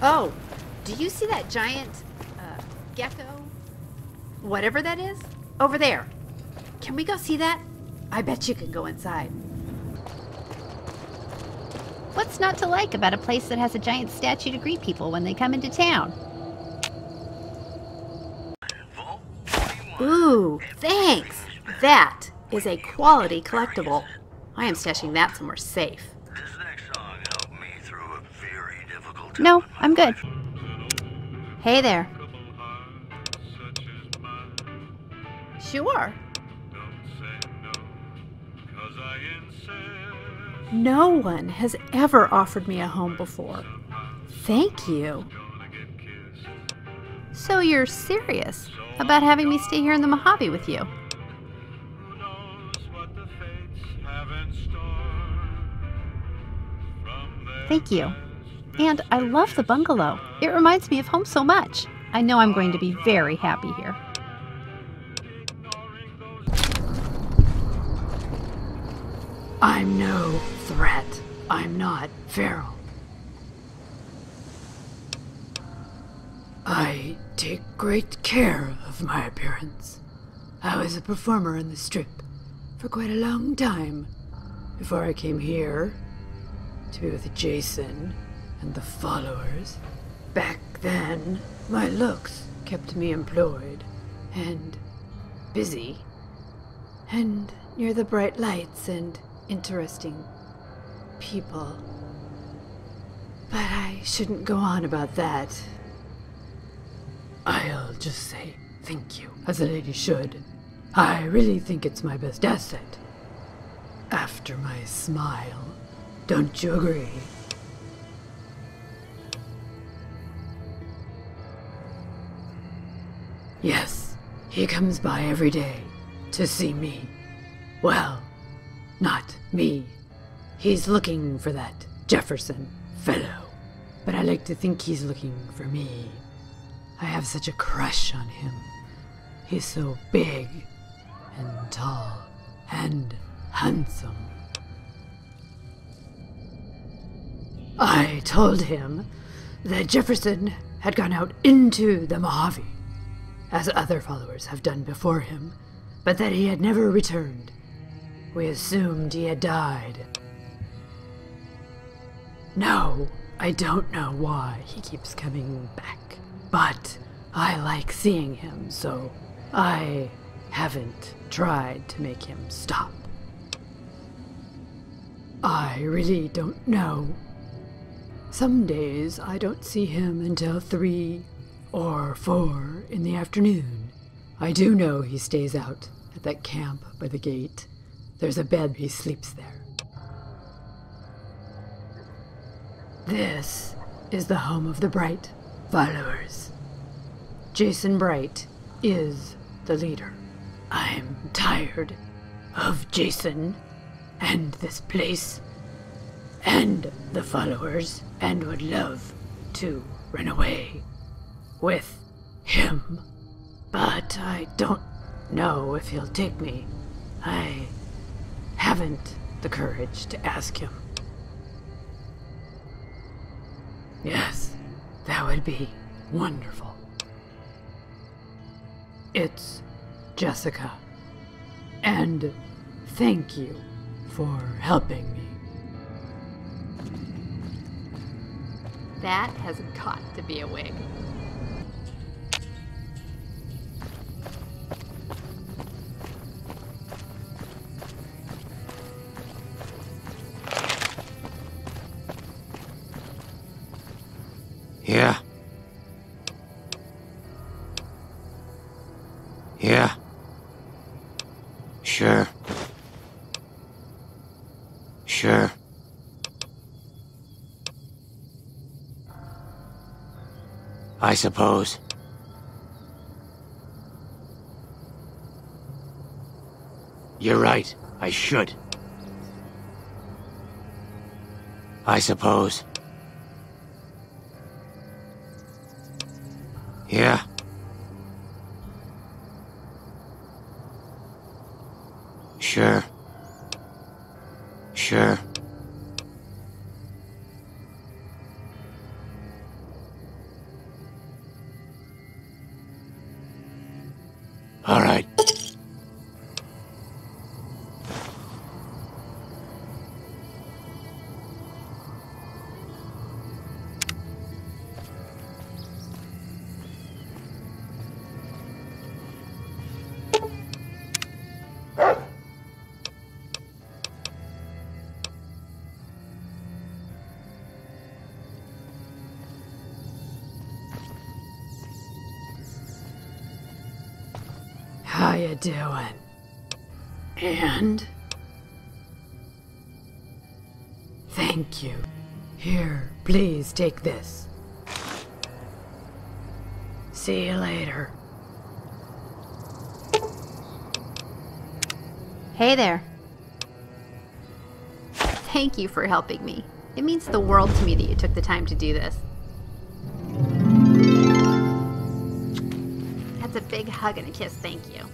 Oh, do you see that giant uh, gecko? Whatever that is? Over there. Can we go see that? I bet you can go inside. What's not to like about a place that has a giant statue to greet people when they come into town? Ooh, thanks. That is a quality collectible. I am stashing that somewhere safe. No, I'm good. Hey there. Sure. No one has ever offered me a home before. Thank you. So you're serious about having me stay here in the Mojave with you? Thank you. And I love the bungalow. It reminds me of home so much. I know I'm going to be very happy here. I'm no threat. I'm not feral. I take great care of my appearance. I was a performer on the strip for quite a long time before I came here to be with Jason and the followers. Back then, my looks kept me employed and busy and near the bright lights and interesting people. But I shouldn't go on about that. I'll just say thank you, as a lady should. I really think it's my best asset. After my smile. Don't you agree? He comes by every day to see me. Well, not me. He's looking for that Jefferson fellow. But I like to think he's looking for me. I have such a crush on him. He's so big and tall and handsome. I told him that Jefferson had gone out into the Mojave, as other followers have done before him, but that he had never returned. We assumed he had died. No, I don't know why he keeps coming back, but I like seeing him, so I haven't tried to make him stop. I really don't know. Some days I don't see him until three or four in the afternoon. I do know he stays out at that camp by the gate. There's a bed he sleeps there. This is the home of the Bright followers. Jason Bright is the leader. I'm tired of Jason and this place and the followers and would love to run away with him. But I don't know if he'll take me. I haven't the courage to ask him. Yes, that would be wonderful. It's Jessica. And thank you for helping me. That has got to be a wig. Yeah. Yeah. Sure. Sure. I suppose. You're right. I should. I suppose. Yeah. Sure. Sure. You doing? And? Thank you. Here, please take this. See you later. Hey there. Thank you for helping me. It means the world to me that you took the time to do this. That's a big hug and a kiss, thank you.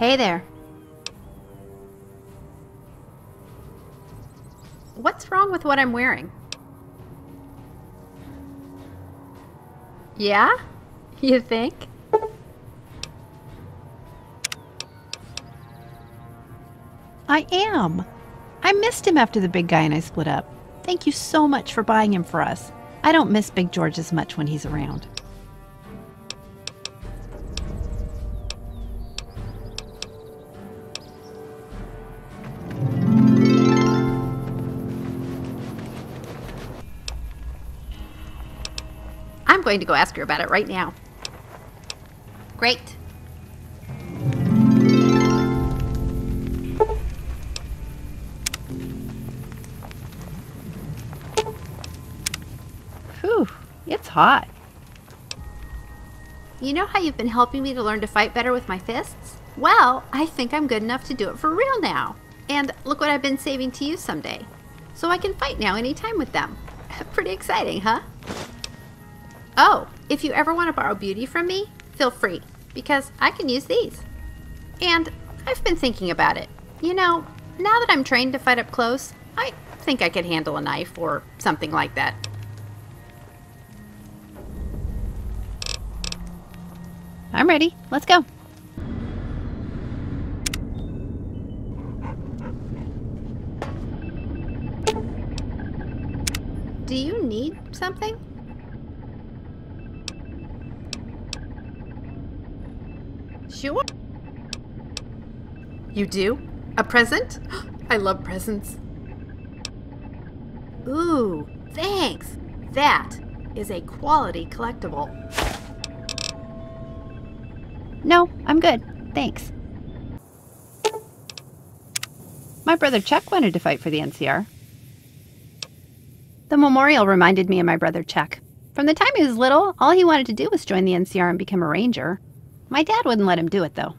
Hey there. What's wrong with what I'm wearing? Yeah? You think? I am. I missed him after the big guy and I split up. Thank you so much for buying him for us. I don't miss Big George as much when he's around. I'm going to go ask her about it right now. Great. Whew, it's hot. You know how you've been helping me to learn to fight better with my fists? Well, I think I'm good enough to do it for real now. And look what I've been saving to use someday. So I can fight now anytime with them. Pretty exciting, huh? Oh, if you ever want to borrow beauty from me, feel free, because I can use these. And I've been thinking about it. You know, now that I'm trained to fight up close, I think I could handle a knife or something like that. I'm ready. Let's go. Do you need something? Sure. You do? A present? I love presents. Ooh, thanks. That is a quality collectible. No, I'm good. Thanks. My brother Chuck wanted to fight for the NCR. The memorial reminded me of my brother Chuck. From the time he was little, all he wanted to do was join the NCR and become a ranger. My dad wouldn't let him do it, though.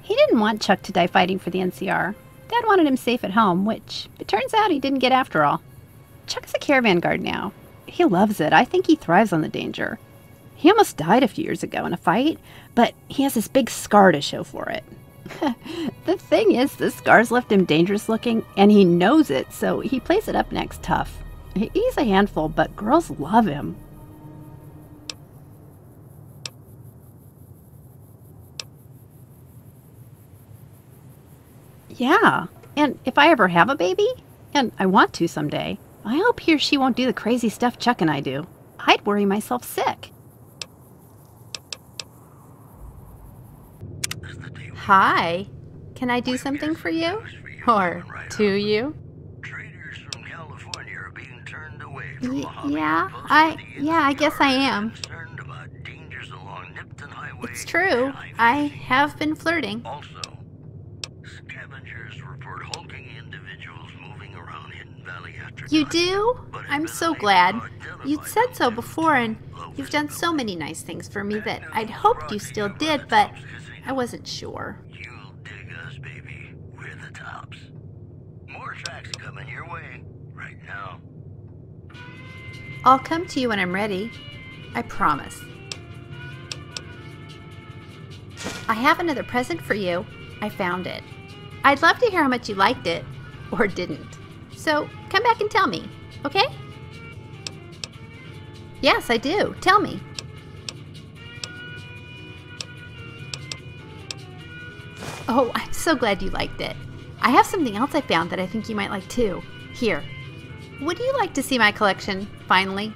He didn't want Chuck to die fighting for the NCR. Dad wanted him safe at home, which it turns out he didn't get after all. Chuck's a caravan guard now. He loves it. I think he thrives on the danger. He almost died a few years ago in a fight, but he has this big scar to show for it. the thing is, the scar's left him dangerous looking, and he knows it, so he plays it up next tough. He's a handful, but girls love him. Yeah, and if I ever have a baby, and I want to someday, I hope he or she won't do the crazy stuff Chuck and I do. I'd worry myself sick. Hi. Can I do something for you? Or to you? Y- yeah, I- yeah, I guess I am. It's true. I have been flirting. You do? I'm so glad. You'd said so before, and you've done so many nice things for me that I'd hoped you still did, but I wasn't sure. You'll dig us, baby. We're the tops. More tracks coming your way right now. I'll come to you when I'm ready. I promise. I have another present for you. I found it. I'd love to hear how much you liked it, or didn't. So come back and tell me, okay? Yes, I do. Tell me. Oh, I'm so glad you liked it. I have something else I found that I think you might like too. Here. Would you like to see my collection, finally?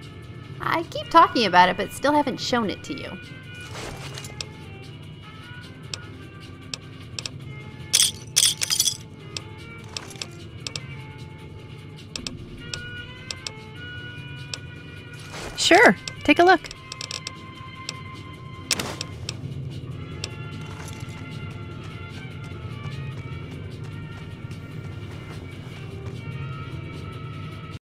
I keep talking about it, but still haven't shown it to you. Sure, take a look.